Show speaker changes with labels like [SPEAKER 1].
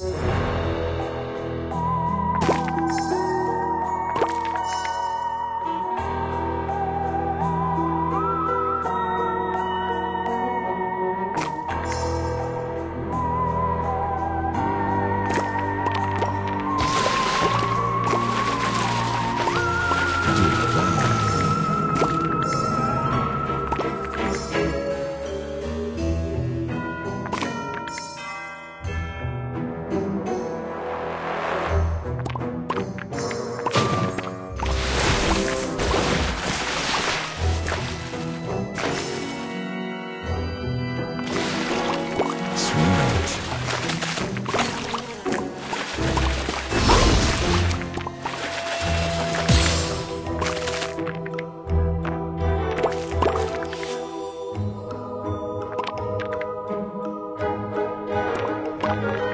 [SPEAKER 1] you Thank you.